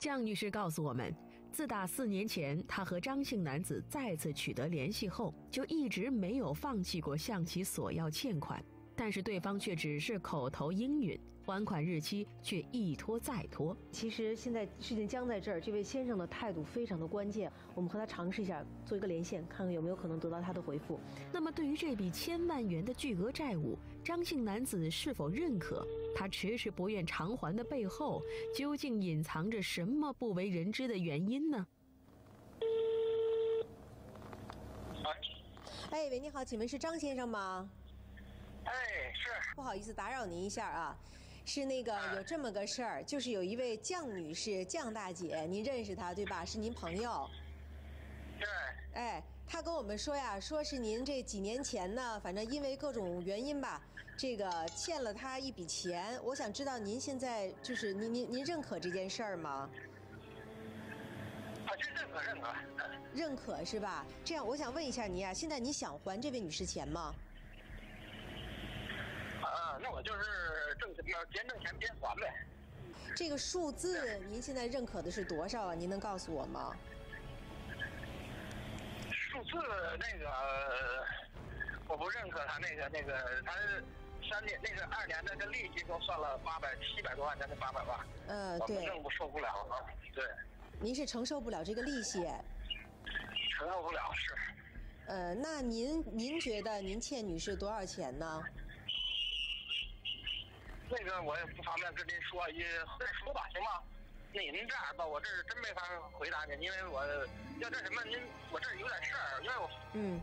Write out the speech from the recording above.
江女士告诉我们，自打四年前她和张姓男子再次取得联系后，就一直没有放弃过向其索要欠款。但是对方却只是口头应允，还款日期却一拖再拖。其实现在事情僵在这儿，这位先生的态度非常的关键。我们和他尝试一下做一个连线，看看有没有可能得到他的回复。那么，对于这笔千万元的巨额债务，张姓男子是否认可？他迟迟不愿偿还的背后，究竟隐藏着什么不为人知的原因呢？哎，喂，你好，请问是张先生吗？哎，是不好意思打扰您一下啊，是那个有这么个事儿，就是有一位酱女士，酱大姐，您认识她对吧？是您朋友。对。哎，她跟我们说呀，说是您这几年前呢，反正因为各种原因吧，这个欠了她一笔钱。我想知道您现在就是您您您认可这件事儿吗？啊，这认可认可。认可是吧？这样，我想问一下您啊，现在你想还这位女士钱吗？就是挣要边挣钱边还呗。这个数字您现在认可的是多少啊？您能告诉我吗？数字那个我不认可他那个那个他三年那个二年那个利息给我算了八百七百多万，将近八百万。呃，对。我受不了了，对。您是承受不了这个利息？承受不了是。呃，那您您觉得您欠女士多少钱呢？那个我也不方便跟您说，也再说吧，行吗？那您这样吧，我这真没法回答您，因为我要这什么，您我这有点事儿，因为我嗯。